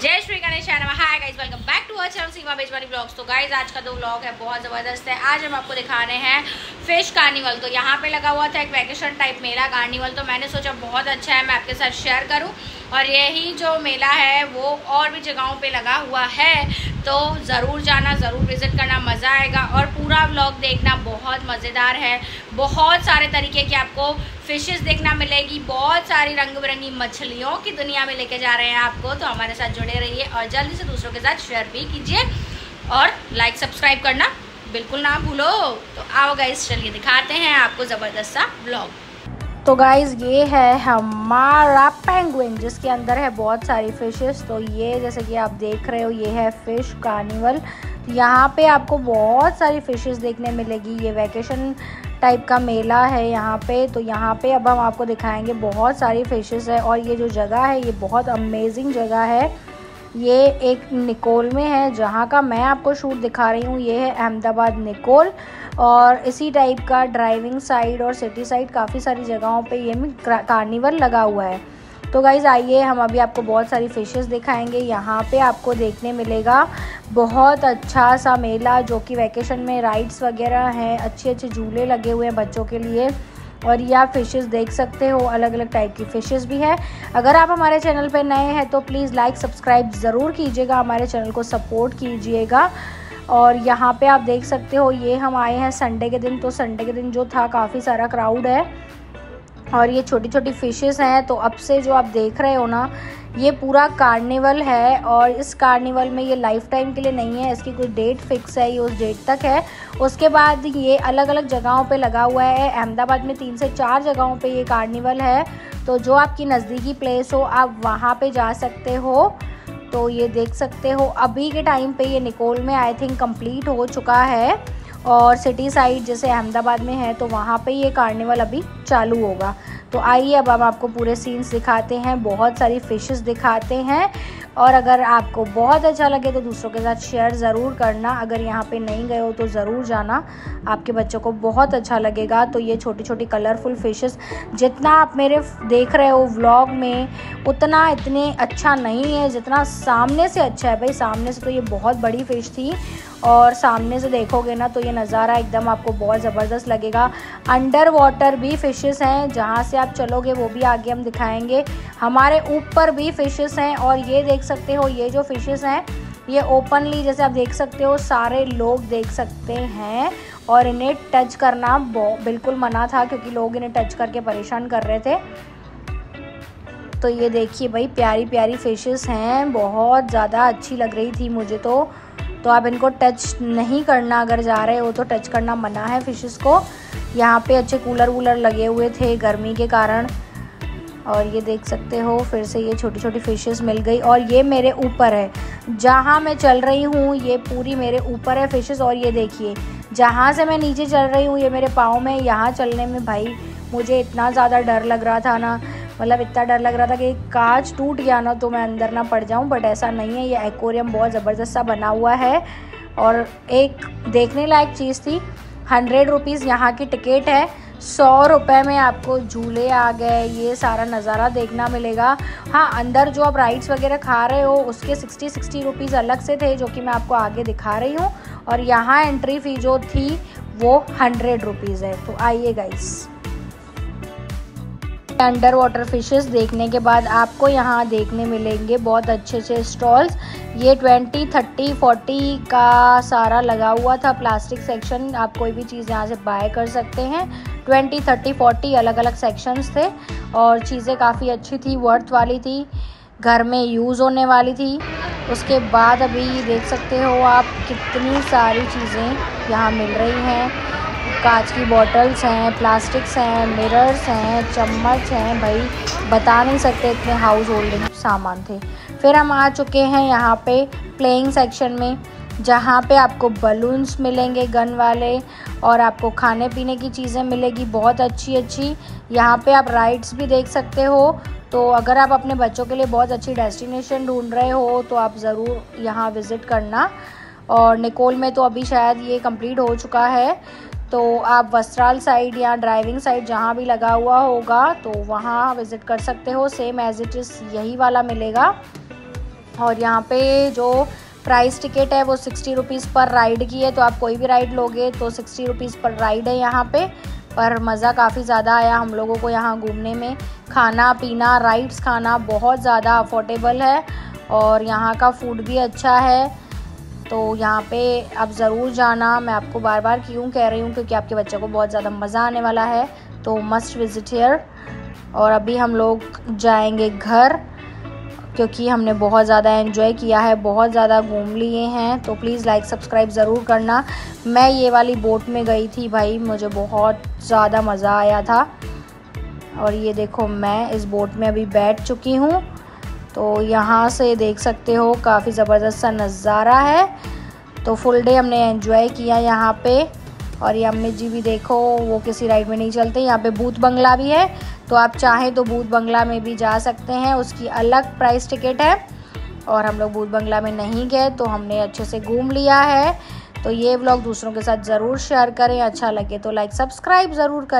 जय Shri Ganesh hi guys welcome back to our channel Seema Bejwani blogs तो guys आज का दो व्लॉग है, बहुत ज़बरदस्त है। आज हम आपको दिखाने हैं फ़िश कार्निवल तो यहाँ पे लगा हुआ था एक वैकेशन टाइप मेला कार्निवल तो मैंने सोचा बहुत अच्छा है, मैं आपके साथ शेयर करूँ। और यही जो मेला है, वो और भी जगहों पर लगा हुआ है। तो ज़रूर जाना, ज़रूर विज़िट करना, मज़ा आएगा। और पूरा व्लॉग देखना बहुत मज़ेदार है। बहुत सारे तरीके के आपको फ़िशेस देखना मिलेगी, बहुत सारी रंग बिरंगी मछलियों की दुनिया में लेके जा रहे हैं आपको तो हमारे साथ जुड़े रहिए और जल्दी से दूसरों के साथ शेयर भी कीजिए और लाइक सब्सक्राइब करना बिल्कुल ना भूलो। तो आओ गाइस चलिए दिखाते हैं आपको ज़बरदस्त सा ब्लॉग तो गाइज़ ये है हमारा पेंगुइन जिसके अंदर है बहुत सारी फ़िशेस तो ये जैसे कि आप देख रहे हो, ये है फ़िश कार्निवल यहाँ पे आपको बहुत सारी फ़िशेस देखने मिलेगी। ये वैकेशन टाइप का मेला है यहाँ पे तो यहाँ पे अब हम आपको दिखाएँगे बहुत सारी फ़िशेस है और ये जो जगह है, ये बहुत अमेजिंग जगह है। ये एक निकोल में है, जहाँ का मैं आपको शूट दिखा रही हूँ, ये है अहमदाबाद निकोल और इसी टाइप का ड्राइविंग साइड और सिटी साइड काफ़ी सारी जगहों पे ये कार्निवल लगा हुआ है। तो गाइज़ आइए हम अभी आपको बहुत सारी फ़िशेस दिखाएँगे। यहाँ पे आपको देखने मिलेगा बहुत अच्छा सा मेला जो कि वैकेशन में राइड्स वगैरह हैं अच्छे अच्छे झूले लगे हुए हैं बच्चों के लिए। और ये आप फ़िशेस देख सकते हो अलग अलग टाइप की फ़िशेस भी है। अगर आप हमारे चैनल पर नए हैं तो प्लीज़ लाइक सब्सक्राइब ज़रूर कीजिएगा, हमारे चैनल को सपोर्ट कीजिएगा। और यहाँ पे आप देख सकते हो, ये हम आए हैं संडे के दिन तो संडे के दिन जो था, काफ़ी सारा क्राउड है। और ये छोटी छोटी फ़िशेस हैं तो अब से जो आप देख रहे हो ना, ये पूरा कार्निवल है और इस कार्निवल में ये लाइफ टाइम के लिए नहीं है, इसकी कोई डेट फिक्स है, ये उस डेट तक है। उसके बाद ये अलग अलग जगहों पे लगा हुआ है, अहमदाबाद में तीन से चार जगहों पे ये कार्निवल है। तो जो आपकी नज़दीकी प्लेस हो, आप वहाँ पे जा सकते हो। तो ये देख सकते हो, अभी के टाइम पे ये निकोल में आई थिंक कंप्लीट हो चुका है। और सिटी साइड जैसे अहमदाबाद में है तो वहाँ पे ये कार्निवल अभी चालू होगा। तो आइए अब हम आपको पूरे सीन्स दिखाते हैं, बहुत सारी फ़िशेस दिखाते हैं। और अगर आपको बहुत अच्छा लगे तो दूसरों के साथ शेयर ज़रूर करना। अगर यहाँ पे नहीं गए हो तो ज़रूर जाना। आपके बच्चों को बहुत अच्छा लगेगा। तो ये छोटी छोटी कलरफुल फ़िशेस जितना आप मेरे देख रहे हो व्लॉग में, उतना इतने अच्छा नहीं है, जितना सामने से अच्छा है। भाई, सामने से तो ये बहुत बड़ी फ़िश थी। और सामने से देखोगे ना तो ये नज़ारा एकदम आपको बहुत ज़बरदस्त लगेगा। अंडर वाटर भी फ़िशेस हैं, जहाँ से आप चलोगे, वो भी आगे हम दिखाएँगे। हमारे ऊपर भी फ़िशेस हैं, और ये देख सकते हो, ये जो फ़िशेस हैं, ये ओपनली जैसे आप देख सकते हो, सारे लोग देख सकते हैं। और इन्हें टच करना बिल्कुल मना था, क्योंकि लोग इन्हें टच करके परेशान कर रहे थे। तो ये देखिए भाई प्यारी प्यारी फ़िशेस हैं, बहुत ज़्यादा अच्छी लग रही थी मुझे तो। तो आप इनको टच नहीं करना अगर जा रहे हो तो टच करना मना है फ़िशेस को। यहाँ पे अच्छे कूलर वूलर लगे हुए थे गर्मी के कारण। और ये देख सकते हो, फिर से ये छोटी छोटी फ़िशेस मिल गई। और ये मेरे ऊपर है। जहाँ मैं चल रही हूँ, ये पूरी मेरे ऊपर है फ़िशेस और ये देखिए, जहाँ से मैं नीचे चल रही हूँ, ये मेरे पाँव में। यहाँ चलने में भाई, मुझे इतना ज़्यादा डर लग रहा था ना। मतलब इतना डर लग रहा था कि कांच टूट गया ना तो मैं अंदर ना पड़ जाऊँ बट ऐसा नहीं है। ये एक्वेरियम बहुत ज़बरदस्त सा बना हुआ है और एक देखने लायक चीज़ थी हंड्रेड रुपीज़ यहाँ की टिकट है। सौ रुपये में आपको झूले आ गए, ये सारा नज़ारा देखना मिलेगा। हाँ अंदर जो आप राइड्स वगैरह खा रहे हो, उसके सिक्सटी सिक्सटी रुपीज़ अलग से थे, जो कि मैं आपको आगे दिखा रही हूँ। और यहाँ एंट्री फ़ी जो थी, वो हंड्रेड रुपीज़ है। तो आइए गाइस अंडर वाटर फिशेस देखने के बाद आपको यहाँ देखने मिलेंगे बहुत अच्छे अच्छे स्टॉल्स ये 20, 30, 40 का सारा लगा हुआ था प्लास्टिक सेक्शन आप कोई भी चीज़ यहाँ से बाय कर सकते हैं। 20, 30, 40 अलग अलग सेक्शंस थे और चीज़ें काफ़ी अच्छी थी वर्थ वाली थी घर में यूज़ होने वाली थी। उसके बाद अभी देख सकते हो आप कितनी सारी चीज़ें यहाँ मिल रही हैं। कांच की बॉटल्स हैं प्लास्टिक्स हैं मिरर्स हैं, चम्मच हैं, भाई बता नहीं सकते इतने हाउस होल्डिंग सामान थे। फिर हम आ चुके हैं यहाँ पे प्लेइंग सेक्शन में, जहाँ पे आपको बलून्स मिलेंगे गन वाले और आपको खाने पीने की चीज़ें मिलेगी, बहुत अच्छी अच्छी यहाँ पे आप राइड्स भी देख सकते हो। तो अगर आप अपने बच्चों के लिए बहुत अच्छी डेस्टिनेशन ढूंढ रहे हो तो आप ज़रूर यहाँ विज़िट करना। और निकोल में तो अभी शायद ये कंप्लीट हो चुका है। तो आप वस्त्राल साइड या ड्राइविंग साइड जहाँ भी लगा हुआ होगा तो वहाँ विज़िट कर सकते हो। सेम एज़ इट इज़ यही वाला मिलेगा। और यहाँ पे जो प्राइस टिकट है, वो सिक्सटी रुपीज़ पर राइड की है। तो आप कोई भी राइड लोगे तो सिक्सटी रुपीज़ पर राइड है यहाँ पे। पर मज़ा काफ़ी ज़्यादा आया हम लोगों को यहाँ घूमने में। खाना, पीना राइड्स खाना बहुत ज़्यादा अफोर्डेबल है। और यहाँ का फ़ूड भी अच्छा है। तो यहाँ पे आप ज़रूर जाना। मैं आपको बार बार क्यों कह रही हूँ? क्योंकि आपके बच्चे को बहुत ज़्यादा मज़ा आने वाला है। तो मस्ट विज़िट हेयर और अभी हम लोग जाएँगे घर, क्योंकि हमने बहुत ज़्यादा एंजॉय किया है, बहुत ज़्यादा घूम लिए हैं। तो प्लीज़ लाइक सब्सक्राइब ज़रूर करना। मैं ये वाली बोट में गई थी भाई, मुझे बहुत ज़्यादा मज़ा आया था। और ये देखो, मैं इस बोट में अभी बैठ चुकी हूँ। तो यहाँ से देख सकते हो काफ़ी ज़बरदस्त सा नज़ारा है। तो फुल डे हमने एंजॉय किया यहाँ पे। और ये अम्मी जी भी देखो, वो किसी राइड में नहीं चलते, यहाँ पे बूथ बंगला भी है। तो आप चाहें तो बूथ बंगला में भी जा सकते हैं, उसकी अलग प्राइस टिकट है। और हम लोग बूथ बंगला में नहीं गए तो हमने अच्छे से घूम लिया है। तो ये ब्लॉग दूसरों के साथ ज़रूर शेयर करें अच्छा लगे तो लाइक सब्सक्राइब ज़रूर करें।